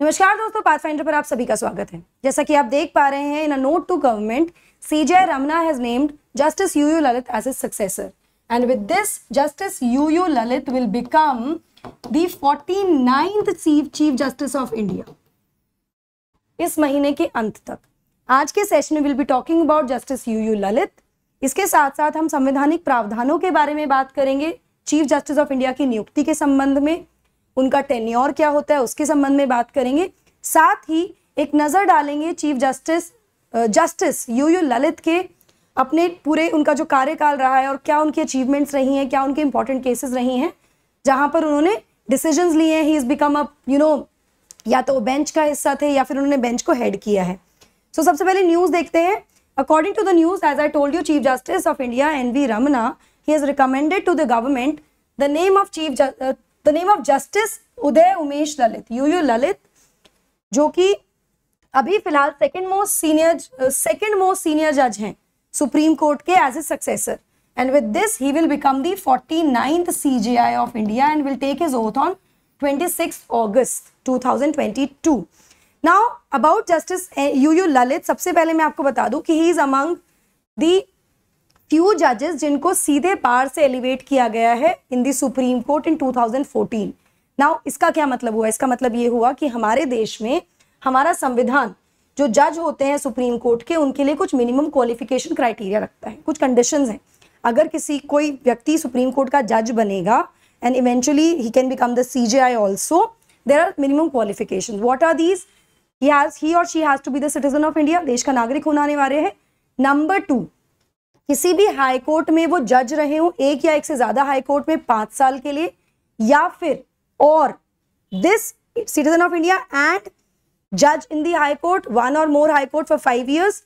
नमस्कार दोस्तों पाथफाइंडर पर आप सभी का स्वागत है। जैसा कि आप देख पा रहे हैं, in a note to government CJ Ramana has named Justice U U Lalit as his successor and with this Justice U U Lalit will become the 49th chief justice of India इस महीने के अंत तक। आज के session में will be talking about Justice U U Lalit इसके साथ साथ हम संवैधानिक प्रावधानों के बारे में बात करेंगे चीफ जस्टिस ऑफ़ इंडिया की नियुक्ति के संबंध में। उनका टेन्योर क्या होता है उसके संबंध में बात करेंगे। साथ ही एक नज़र डालेंगे chief justice justice U U Lalit के अपने पूरे उनका जो कार्यकाल रहा है और क्या उनकी अचीवमेंट्स रही हैं क्या उनके इंपॉर्टेंट केसेस रही हैं जहाँ पर उन्होंने डिसीजंस लिए हैं। He is become a you know या तो बेंच का हिस्सा थे या फिर उन्होंने बेंच को हेड किया है। सो so, सबसे पहले न्यूज़ देखते हैं। According to the news as I told you chief justice of India N V Ramana he has recommended to the government the name of chief the name of justice Uday Umesh Lalit U U Lalit जो कि अभी फ़िलहाल second most senior second most senior जज हैं supreme court के as a successor and with this, he will become the 49th CJI of India and will take his oath on 26th August 2022. Now, about Justice U U Lalit सबसे पहले मैं आपको बता दूँ कि he is among the few जजेस जिनको सीधे पार से एलिवेट किया गया है in the supreme court in 2014 now इसका क्या मतलब हुआ? इसका मतलब ये हुआ कि हमारे देश में हमारा संविधान, जो जज होते हैं सुप्रीम कोर्ट के, उनके लिए कुछ मिनिमम क्वालिफिकेशन क्राइटेरिया रखता है, कुछ कंडीशन हैं। अगर किसी, कोई व्यक्ति सुप्रीम कोर्ट का जज बनेगा and eventually he can become the C J I also there are minimum qualification what are these he or she has to be the citizen of India देश का नागरिक होने वाले हैं। नंबर टू किसी भी हाई कोर्ट में वो जज रहे हो, एक या एक से ज़्यादा हाई कोर्ट में पाँच साल के लिए, या फिर, और this citizen of India and जज in the high court one और more high court for five years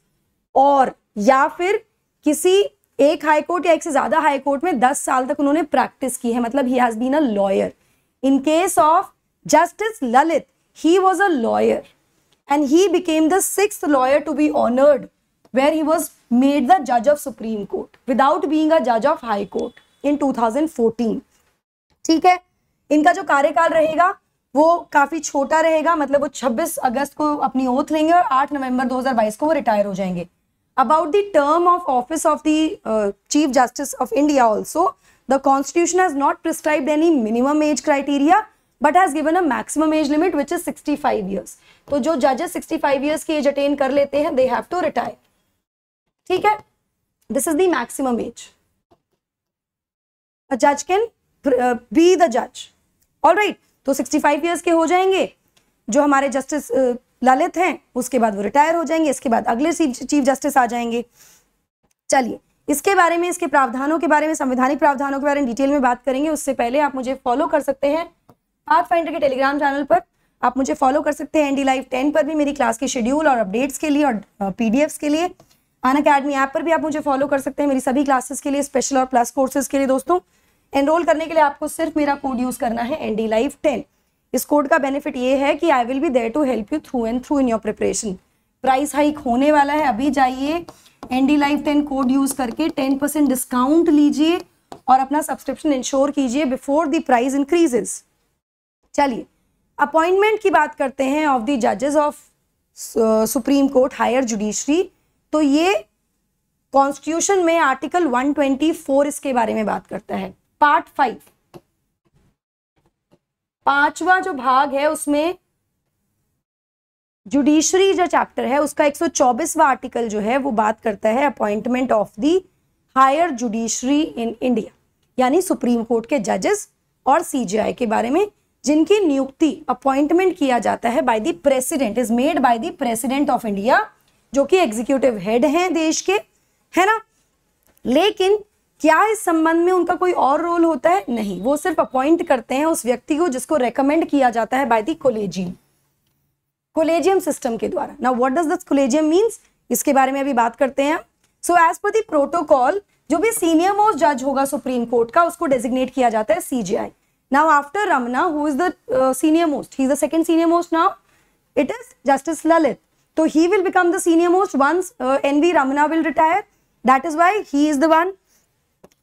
और, या फिर किसी एक हाई कोर्ट या एक से ज़्यादा हाई कोर्ट में दस साल तक उन्होंने प्रैक्टिस की है मतलब he has been a lawyer in case of justice Lalit he was a lawyer and he became the six lawyer to be honoured where he was made the judge of Supreme Court without being a judge of High Court in 2014. ठीक है? इनका जो कार्यकाल रहेगा, वो काफ़ी छोटा रहेगा मतलब वो 26 अगस्त को अपनी ओथ लेंगे और 8 नवंबर 2022 को वो रिटायर हो जाएँगे। About the term of office of the chief justice of India also the constitution has not prescribed any minimum age criteria but has given a maximum age limit which is 65 years तो जो जजेस 65 years की as attain कर लेते हैं they have to retire ठीक है? This is the maximum as a जज कैन बी द जज ऑल राइट तो 65 इयर्स के हो जाएँगे। जो हमारे जस्टिस uh, ललित हैं उसके बाद वो रिटायर हो जाएँगे इसके बाद अगले चीफ जस्टिस आ जाएँगे। चलिए इसके बारे में इसके प्रावधानों के बारे में संवैधानिक प्रावधानों के बारे में डिटेल में बात करेंगे। उससे पहले आप मुझे फॉलो कर सकते हैं पाथ फाइंडर के टेलीग्राम चैनल पर। आप मुझे फॉलो कर सकते हैं एनडी लाइव टेन पर भी मेरी क्लास के शेड्यूल और अपडेट्स के लिए और पीडीएफ्स uh, के लिए। अन अकेडमी ऐप पर भी आप मुझे फॉलो कर सकते हैं मेरी सभी क्लासेस के लिए स्पेशल और प्लस कोर्सेज के लिए दोस्तों। एनरोल करने के लिए आपको सिर्फ़ मेरा कोड यूज़ करना है एनडी लाइव टेन इस कोड का बेनिफिट ये है कि I will be there to help you through and through in your preparation price hike होने वाला है, अभी जाइए ND life ten code use करके टेन परसेंट डिस्काउंट लीजिए और अपना सब्सक्रिप्शन इंश्योर कीजिए बिफोर द प्राइस इंक्रीजेस चलिए अपॉइंटमेंट की बात करते हैं ऑफ़ द जजेस of supreme court higher judiciary तो ये कॉन्स्टिट्यूशन में आर्टिकल 124 इसके बारे में बात करता है। पार्ट फाइव पांचवा जो भाग है, उसमें जुडिशरी जो चैप्टर है, उसका 124वां आर्टिकल जो है, वो बात करता है appointment of the higher judiciary in India यानी सुप्रीम कोर्ट के जजेस और सीजीआई के बारे में, जिनकी नियुक्ति अपॉइंटमेंट किया जाता है by the president is made by the president of India जो कि एग्जीक्यूटिव हेड हैं देश के, है ना? लेकिन क्या इस संबंध में उनका कोई और रोल होता है? नहीं, वो सिर्फ़ अपॉइंट करते हैं उस व्यक्ति को जिसको रेकमेंड किया जाता है by the collegium collegium system के द्वारा। ना what does this collegium means इसके बारे में अभी बात करते हैं सो एज पर दी प्रोटोकॉल जो भी सीनियर मोस्ट जज होगा सुप्रीम कोर्ट का, उसको डेजिग्नेट किया जाता है CJI now after Ramana who is the senior most he is the second senior most now it is justice Lalit So he will become the senior most once uh, NV Ramana will retire. That is why he is the one.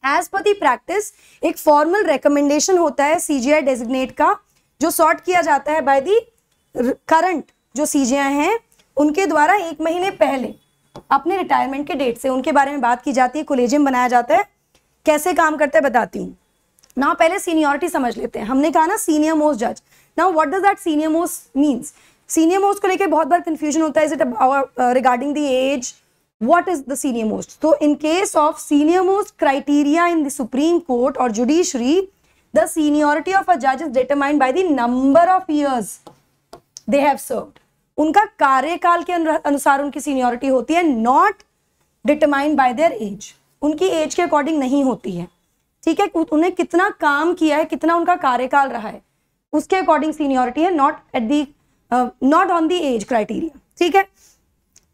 Age पर the practice एक formal recommendation होता है CGI designate का जो sort किया जाता है by the current जो सीजियाँ हैं उनके द्वारा एक महीने पहले अपने रिटायरमेंट के डेट से उनके बारे में बात की जाती है कोलेजियम बनाया जाता है। कैसे काम करता है बताती हूँ। ना पहले सीनियोरिटी समझ लेते हैं। हमने कहा ना सीनियर मोस्ट जज now what does that senior most means senior most को लेके बहुत बार कंफ्यूजन होता है regarding the age what is the senior most तो in case of senior most criteria in the supreme court और judiciary the seniority of a जज is determined by the number of years they have served उनका कार्यकाल के अनुसार उनकी seniority होती है not determined by their age उनकी एज के अकॉर्डिंग नहीं होती है। ठीक है उन्हें कितना काम किया है, कितना उनका कार्यकाल रहा है, उसके अकॉर्डिंग सीनियोरिटी है not at the not on the age criteria ठीक है?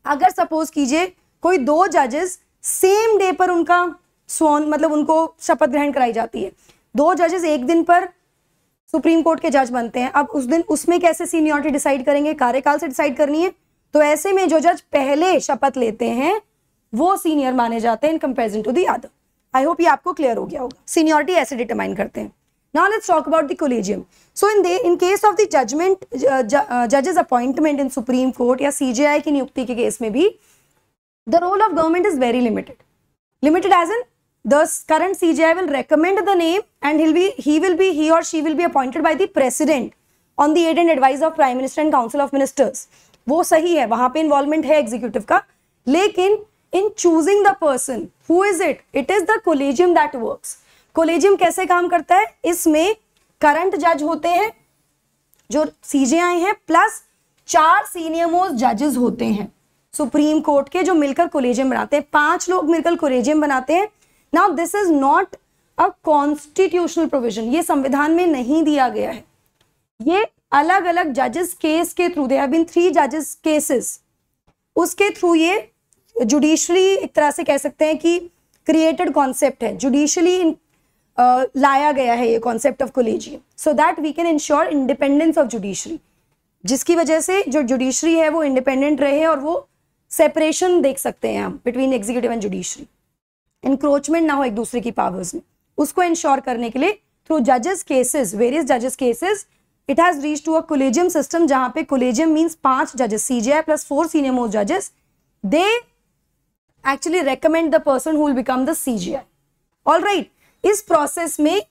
अगर सपोज़ कीजिए, कोई दो जजेस सेम डे पर उनका स्वॉन मतलब उनको शपथ ग्रहण कराई जाती है। दो जजेस एक दिन पर सुप्रीम कोर्ट के जज बनते हैं। अब उस दिन उसमें कैसे सीनियोरिटी डिसाइड करेंगे? कार्यकाल से डिसाइड करनी है। तो ऐसे में जो जज पहले शपथ लेते हैं, वो सीनियर माने जाते हैं in comparison to the other I hope ये आपको क्लियर हो गया होगा। सीनियोरिटी ऐसे डिटरमाइन करते हैं। Now let's talk about the collegium so in they in case of the judgement जजेस अपॉइंटमेंट इन सुप्रीम कोर्ट या सीजेआई की नियुक्ति के केस में भी the role of government is very limited limited as an the current CJI will recommend the name and he'll be, he will be, he or she will be appointed by the president on the aid and advice of prime minister and council of ministers. वो सही है, वहाँ पे involvement है executive का, लेकिन in choosing the person who is it it is the collegium that works collegium कैसे काम करता है? इसमें करंट जज होते हैं, जो सीजे आए हैं, प्लस चार सीनियर मोस्ट जजेस होते हैं। सुप्रीम कोर्ट के जो मिलकर कोलेजियम बनाते हैं, पाँच लोग मिलकर कोलेजियम बनाते हैं। Now this is not a constitutional provision ये संविधान में नहीं दिया गया है। ये अलग अलग जजेस केस के थ्रू दे बीन थ्री जजेस केसेस उसके थ्रू ये जुडिशली एक तरह से कह सकते हैं कि क्रिएटेड कॉन्सेप्ट है। जुडिशली लाया गया है ये concept of collegium so that we can ensure independence of judiciary जिसकी वजह से जो जुडिशरी है वो इंडिपेंडेंट रहे और वो सेपरेशन देख सकते हैं हम between executive and judiciary encroachment ना हो एक दूसरे की पावर्स में. उसको इंश्योर करने के लिए थ्रू जजेस केसेस वेरियस जजेस cases it has reach to a collegium system जहाँ पे कोलेजियम मींस पाँच जजेस CGI plus four senior most जजेस they actually recommend the person who will become the CGI all right इस प्रोसेस में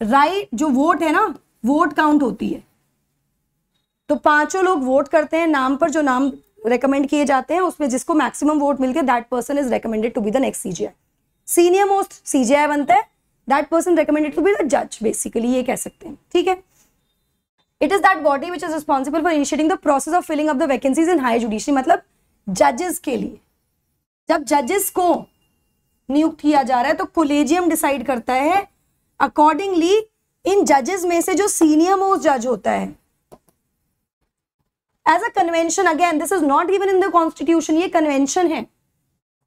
right जो vote है ना वोट काउंट होती है। तो पाँचों लोग वोट करते हैं, नाम पर जो नाम रेकमेंड किए जाते हैं, उसमें जिसको मैक्सिमम वोट मिलते that person is recommended to be the next CJI senior most CJI बनता है that person recommended to be the जज बेसिकली ये कह सकते हैं, ठीक है? It is that body which is responsible for initiating the process of filling of the vacancies in high judiciary मतलब जजेस के लिए। जब जजेस को नियुक्त किया जा रहा है तो कोलेजियम डिसाइड करता है। अकॉर्डिंगली इन जजेस में से जो सीनियर मोस्ट जज होता है। As a convention again this is not given in the constitution ये कन्वेंशन है।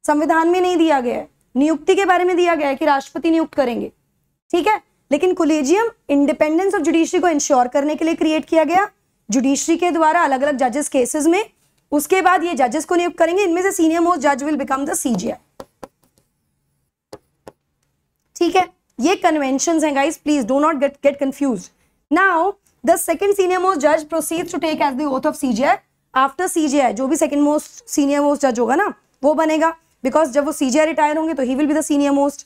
संविधान में नहीं दिया गया है। नियुक्ति के बारे में दिया गया है कि राष्ट्रपति नियुक्त करेंगे। ठीक है? लेकिन कोलेजियम इंडिपेंडेंस ऑफ़ जुडिशरी को इंश्योर करने के लिए क्रिएट किया गया। जुडिशरी के द्वारा अलग अलग जजेस केसेस में, उसके बाद ये जजेस को नियुक्त करेंगे। इनमें से सीनियर मोस्ट जज विल बिकम द सीजीआई ठीक है? ये कन्वेंशन है guys please do not get get confuse now the second senior most जज proceed to take as the oath of CJI after CJI जो भी सेकंड मोस्ट सीनियर मोस्ट जज होगा ना, वो बनेगा. बिकॉज़ जब वो सीजीआई रिटायर होंगे तो he will be the senior most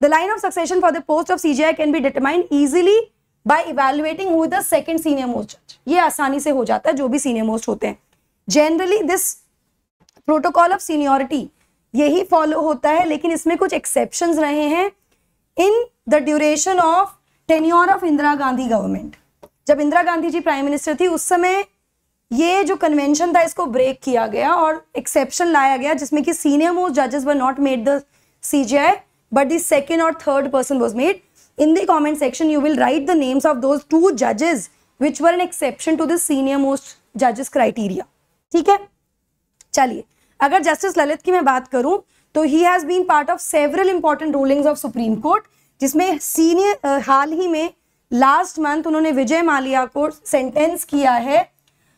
the line of succession for the post of CJI can be determined easily by evaluating who the second senior most जज ये आसानी से हो जाता है, जो भी सीनियर मोस्ट होते हैं. Generally this protocol of seniority यही फॉलो होता है, लेकिन इसमें कुछ एक्सेप्शन रहे हैं. In the duration of tenure of Indira Gandhi government जब इंदिरा गांधी जी प्राइम मिनिस्टर थी, उस समय ये जो कन्वेंशन था, इसको ब्रेक किया गया और एक्सेप्शन लाया गया, जिसमें कि सीनियर मोस्ट जजेस were not made the CGI but the second और third person was made in the comment section you will write the names of those two जजेस विच वर an exception to the senior most जजेस criteria ठीक है? चलिए, अगर justice Lalit की मैं बात करूँ तो he has been part of several important rulings of supreme court जिसमें सीनियर हाल ही में लास्ट मंथ उन्होंने विजय मालिया को सेंटेंस किया है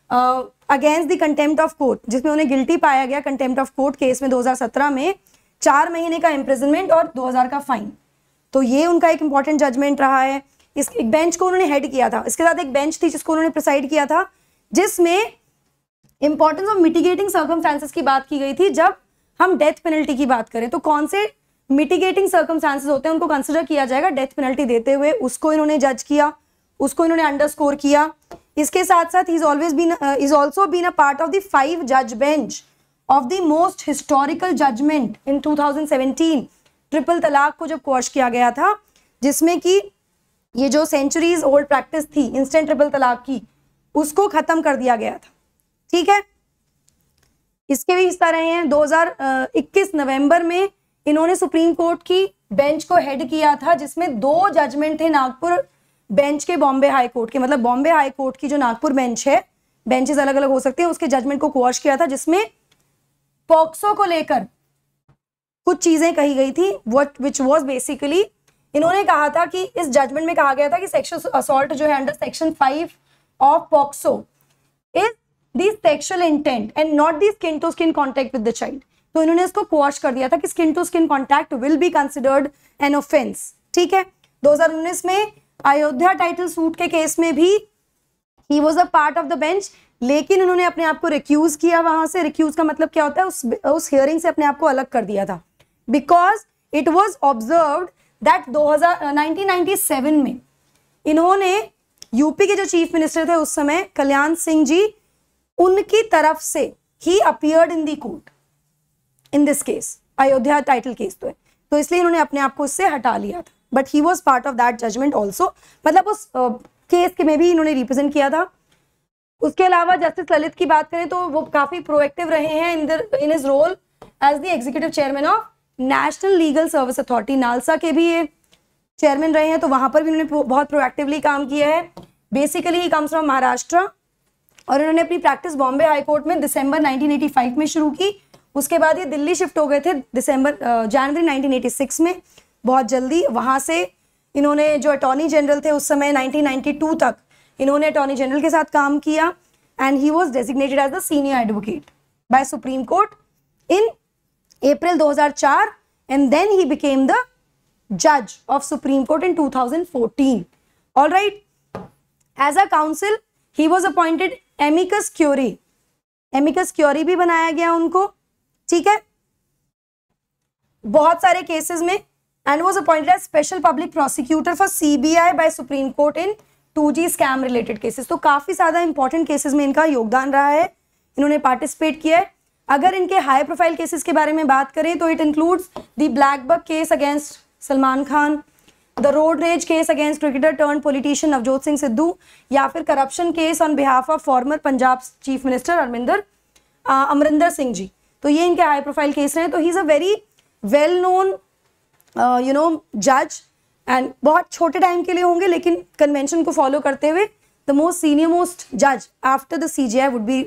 against the contempt of court जिसमें उन्हें गिल्टी पाया गया कंटेम्प्ट ऑफ़ कोर्ट केस में 2017 में चार महीने का इम्प्रिजनमेंट और 2000 का फाइन तो ये उनका एक इंपॉर्टेंट जजमेंट रहा है। इस, एक बेंच को उन्होंने हेड किया था। इसके साथ एक बेंच थी जिसको उन्होंने प्रिसाइड किया था, जिसमें इंपॉर्टेंस ऑफ़ मिटिगेटिंग सर्कमस्टांसेस की बात की गई थी, जब हम डेथ पेनल्टी की बात करें तो कौन से मिटिगेटिंग सर्कमस्टांसेस होते हैं, उनको कंसिडर किया जाएगा डेथ पेनल्टी देते हुए। उसको इन्होंने जज किया, उसको इन्होंने अंडरस्कोर किया। इसके साथ साथ is always been is also been a part of the five जज bench of the most historical judgement in 2017 triple talaq को जब क्वेश किया गया था, जिसमें कि ये जो सेंचुरीज ओल्ड प्रैक्टिस थी इंस्टेंट ट्रिपल तलाक की, उसको खत्म कर दिया गया था। ठीक है? इसके भी हिस्सा रहे हैं। 2021 नवंबर में इन्होंने सुप्रीम कोर्ट की बेंच को हेड किया था, जिसमें दो जजमेंट थे नागपुर बेंच के, बॉम्बे हाई कोर्ट के। मतलब बॉम्बे हाई कोर्ट की जो नागपुर बेंच है, बेंचेस अलग अलग हो सकते हैं, उसके जजमेंट को क्वाश किया था, जिसमें पॉक्सो को लेकर कुछ चीज़ें कही गई थी वट विच वॉज़ बेसिकली इन्होंने कहा था कि, इस जजमेंट में कहा गया था कि सेक्शुअल असॉल्ट जो है under section five of POCSO is the sexual intent and not the skin to skin contact with the child तो इन्होंने इसको क्वाश कर दिया था कि skin to skin contact will be considered an offence ठीक है? 2019 में अयोध्या टाइटल सूट के केस में भी he was a part of the bench लेकिन उन्होंने अपने आप को रिक्यूज किया वहाँ से। रिक्यूज का मतलब क्या होता है? उस उस हियरिंग से अपने आप को अलग कर दिया था। Because it was observe that 1997 में इन्होंने यूपी के जो चीफ मिनिस्टर थे उस समय, कल्याण सिंह जी उनकी तरफ़ से he appeared in the court in this case Ayodhya title case तो है। तो इसलिए इन्होंने अपने आप को उससे हटा लिया था। But he was part of that judgement also मतलब उस केस के में भी इन्होंने रिप्रेजेंट किया था। उसके अलावा जस्टिस ललित की बात करें तो वो काफ़ी प्रोएक्टिव रहे हैं in in his role as the executive chairman of national legal service authority NALSA के भी ये चेयरमैन रहे हैं। तो वहाँ पर भी उन्होंने बहुत प्रोएक्टिवली काम किया है। Basically he comes from Maharashtra और उन्होंने अपनी प्रैक्टिस बॉम्बे हाई कोर्ट में दिसंबर 1985 में शुरू की। उसके बाद ये दिल्ली शिफ्ट हो गए थे दिसंबर जनवरी 1986 में। बहुत जल्दी वहाँ से इन्होंने जो अटॉर्नी जनरल थे उस समय 1992 तक इन्होंने अटॉर्नी जनरल के साथ काम किया। And he was designated as the senior advocate by supreme court in April 2004 and then he became the जज of supreme court in 2014 all right as a council he was appointed amicus curiae amicus curiae भी बनाया गया उनको, ठीक है? बहुत सारे cases में and was appointed as special public prosecutor for CBI by supreme court in two G scam related cases तो काफ़ी ज़्यादा इंपॉर्टेंट केसेस में इनका योगदान रहा है, इन्होंने पार्टिसिपेट किया है। अगर इनके हाई प्रोफ़ाइल केसेस के बारे में बात करें तो it includes the black buck case against Salman Khan the road rage case against cricketer turn politician Navjot Singh Sidhu या फिर corruption case on behalf of former Punjab chief minister Arvinder Amarinder Singh ji. तो ये इनके high profile case रहे तो he is a very well known you know जज and बहुत छोटे टाइम के लिए होंगे, लेकिन कन्वेंशन को फॉलो करते हुए द मोस्ट सीनियर मोस्ट जज after the C J I would be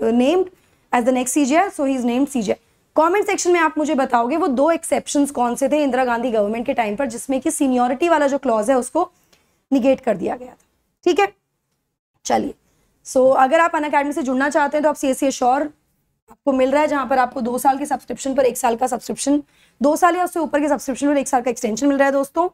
named as the next C J I so he is named C J comment section में आप मुझे बताओगे वो दो एक्सेप्शन कौन से थे इंदिरा गांधी गवर्नमेंट के टाइम पर जिसमें कि सीनियोरिटी वाला जो क्लॉज है उसको निगेट कर दिया गया था। ठीक है? चलिए। सो so, अगर आप अन से जुड़ना चाहते हैं तो आप सी एस सी श्योर आपको मिल रहा है जहाँ पर आपको दो साल के सब्सक्रिप्शन पर एक साल का सब्सक्रिप्शन दो साल या उससे ऊपर के सब्सक्रिप्शन पर एक साल का एक्सटेंशन मिल रहा है दोस्तों।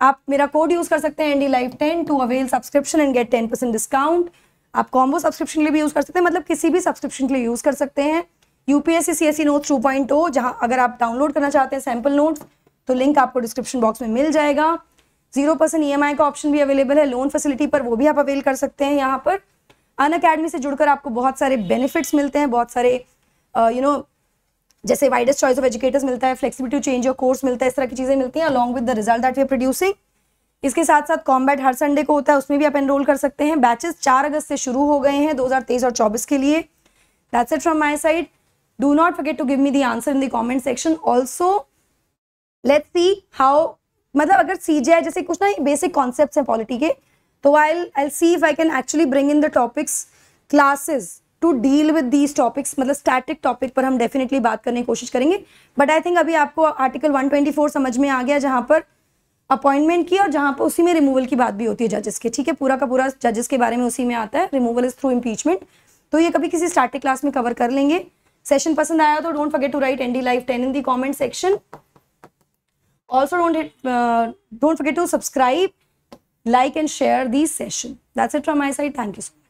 आप मेरा कोड यूज़ कर सकते हैं ND live ten to avail subscription and get ten percent discount आप कॉम्बो सब्सक्रिप्शन के लिए भी यूज़ कर सकते हैं मतलब किसी भी सब्सक्रिप्शन के लिए यूज़ कर सकते हैं। UPSC C S C notes two point O जहाँ अगर आप डाउनलोड करना चाहते हैं सैंपल नोट्स तो लिंक आपको डिस्क्रिप्शन बॉक्स में मिल जाएगा। ज़ीरो परसेंट ईएमआई का ऑप्शन भी अवेलेबल है। लोन फैसिलिटी पर वो भी आप अवेल कर सकते हैं यहाँ पर। अन अकेडमी से जुड़कर आपको बहुत सारे बेनिफिट्स मिलते हैं, बहुत सारे यू नो जैसे वाइडेस्ट चॉइस ऑफ़ एजुकेटर्स मिलता है फ्लेक्सिबिलिटी चेंज योर कोर्स मिलता है, इस तरह की चीज़ें मिलती हैं along with the result that we are producing इसके साथ साथ कॉम्बैट हर संडे को होता है, उसमें भी आप एनरोल कर सकते हैं। बैचेस चार अगस्त से शुरू हो गए हैं 2023 और 24 के लिए। That's it from my side do not forget to give me the answer in the comment section also let's see how मतलब अगर सी जैसे कुछ ना बेसिक कॉन्सेप्ट हैं पॉलिटी के तो I I see if I can actually bring in the topics classes to deal with these topics मतलब static topic पर हम डेफिनेटली बात करने की कोशिश करेंगे. बट आई थिंक अभी आपको आर्टिकल 124 समझ में आ गया जहाँ पर अपॉइंटमेंट की और जहाँ पर उसी में रिमूवल की बात भी होती है जजेस के. ठीक है? पूरा का पूरा जजेस के बारे में उसी में आता है. रिमूवल इज़ थ्रू इम्पीचमेंट तो ये कभी किसी स्टैटिक क्लास में कवर कर लेंगे. सेशन पसंद आया तो don't forget to write ND live ten in the comment section also don't don't forget to subscribe like and share these session. That's it from my side. Thank you so much.